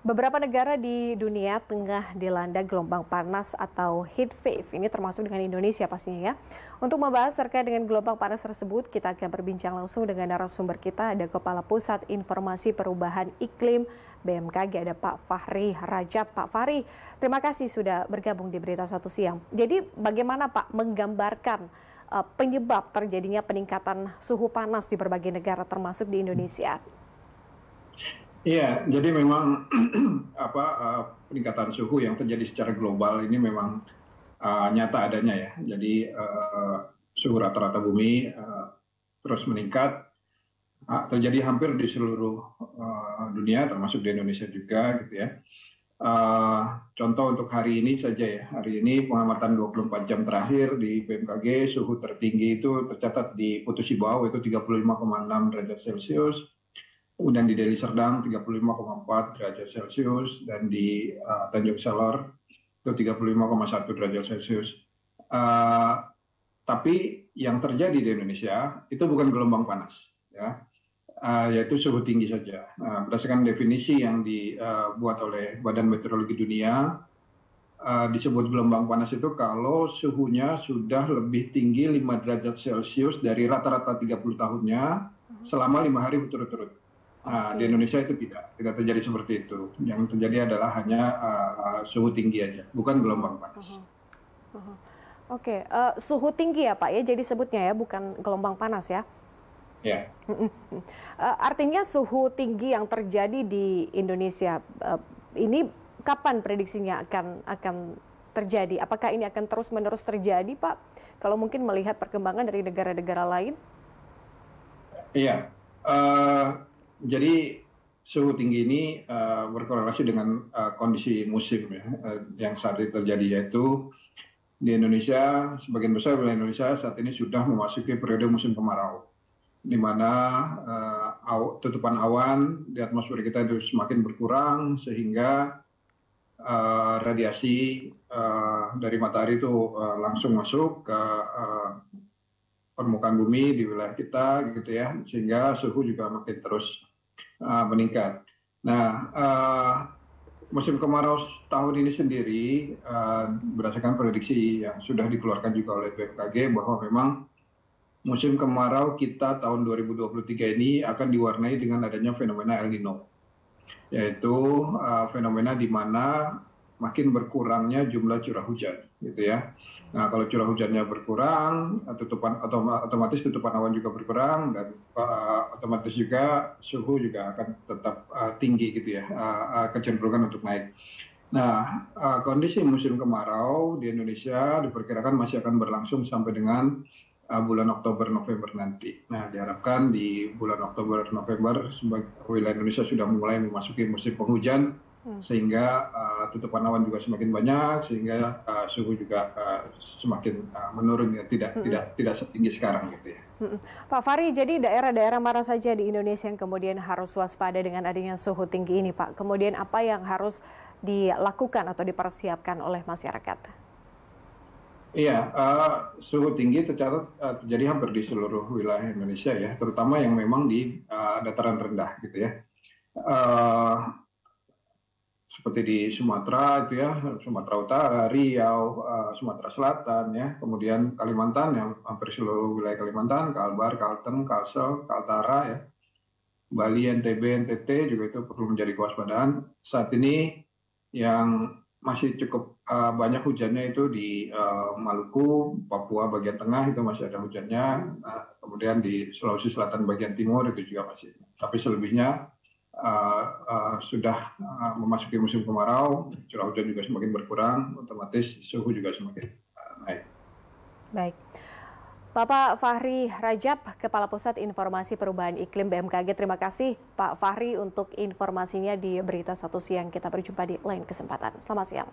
Beberapa negara di dunia tengah dilanda gelombang panas atau heat wave. Ini termasuk dengan Indonesia pastinya ya. Untuk membahas terkait dengan gelombang panas tersebut, kita akan berbincang langsung dengan narasumber kita. Ada Kepala Pusat Informasi Perubahan Iklim BMKG, ada Pak Fahri Rajab. Pak Fahri, terima kasih sudah bergabung di Berita Satu Siang. Jadi bagaimana Pak menggambarkan uh, penyebab terjadinya peningkatan suhu panas di berbagai negara termasuk di Indonesia? Iya, jadi memang uh, peningkatan suhu yang terjadi secara global ini memang uh, nyata adanya ya. Jadi uh, suhu rata-rata bumi terus meningkat, uh, terjadi hampir di seluruh uh, dunia, termasuk di Indonesia juga, gitu ya. Uh, contoh untuk hari ini saja ya, hari ini pengamatan 24 jam terakhir di BMKG suhu tertinggi itu tercatat di Putus Ibau itu 35,6 derajat Celcius kemudian di Deli Serdang 35,4 derajat Celcius dan di uh, Tanjung Selor itu 35,1 derajat Celcius. Uh, tapi yang terjadi di Indonesia itu bukan gelombang panas, ya, uh, yaitu suhu tinggi saja. Uh, berdasarkan definisi yang dibuat oleh Badan Meteorologi Dunia, uh, disebut gelombang panas itu kalau suhunya sudah lebih tinggi 5 derajat Celcius dari rata-rata 30 tahunnya selama lima hari berturut-turut. Nah, di Indonesia itu tidak, tidak terjadi seperti itu. Yang terjadi adalah hanya uh, suhu tinggi aja, bukan gelombang panas. Uh -huh. Uh -huh. Oke, okay. uh, suhu tinggi ya Pak ya, jadi sebutnya ya, bukan gelombang panas ya? Ya. Yeah. Uh, artinya suhu tinggi yang terjadi di Indonesia uh, ini kapan prediksinya akan akan terjadi? Apakah ini akan terus menerus terjadi Pak? Kalau mungkin melihat perkembangan dari negara-negara lain? Iya. Uh, jadi suhu tinggi ini uh, berkorelasi dengan uh, kondisi musim ya, uh, yang saat ini terjadi yaitu di Indonesia sebagian besar wilayah Indonesia saat ini sudah memasuki periode musim kemarau. Di mana uh, tutupan awan di atmosfer kita itu semakin berkurang sehingga uh, radiasi uh, dari matahari itu uh, langsung masuk ke uh, permukaan bumi di wilayah kita gitu ya. Sehingga suhu juga makin terus uh, meningkat. Nah, uh, musim kemarau tahun ini sendiri uh, berdasarkan prediksi yang sudah dikeluarkan juga oleh BMKG bahwa memang musim kemarau kita tahun 2023 ini akan diwarnai dengan adanya fenomena El Nino, yaitu uh, fenomena di mana makin berkurangnya jumlah curah hujan, gitu ya. Nah, kalau curah hujannya berkurang, tutupan otomatis tutupan awan juga berkurang dan uh, otomatis juga suhu juga akan tetap uh, tinggi gitu ya, uh, uh, kecenderungan untuk naik. Nah, uh, kondisi musim kemarau di Indonesia diperkirakan masih akan berlangsung sampai dengan uh, bulan Oktober November nanti. Nah, diharapkan di bulan Oktober November wilayah Indonesia sudah mulai memasuki musim penghujan. Sehingga uh, tutupan awan juga semakin banyak sehingga uh, suhu juga uh, semakin uh, menurun ya tidak hmm. tidak tidak setinggi sekarang gitu ya. Hmm. Pak Fari, jadi daerah-daerah mana saja di Indonesia yang kemudian harus waspada dengan adanya suhu tinggi ini, Pak? Kemudian apa yang harus dilakukan atau dipersiapkan oleh masyarakat? Iya, uh, suhu tinggi tercatat uh, terjadi hampir di seluruh wilayah Indonesia ya, terutama yang memang di uh, dataran rendah gitu ya. Uh, seperti di Sumatera itu ya Sumatera Utara, Riau, uh, Sumatera Selatan ya, kemudian Kalimantan yang hampir seluruh wilayah Kalimantan, Kalbar, Kalteng, Kalsel, Kaltara ya, Bali, NTB, NTT juga itu perlu menjadi kewaspadaan. Saat ini yang masih cukup uh, banyak hujannya itu di uh, Maluku, Papua bagian tengah itu masih ada hujannya, nah, kemudian di Sulawesi Selatan bagian timur itu juga masih. Tapi selebihnya sudah uh, memasuki musim kemarau, curah hujan juga semakin berkurang, otomatis suhu juga semakin naik. Baik. Bapak Fahri Rajab, Kepala Pusat Informasi Perubahan Iklim BMKG. Terima kasih Pak Fahri untuk informasinya di Berita Satu Siang. Kita berjumpa di lain kesempatan. Selamat siang.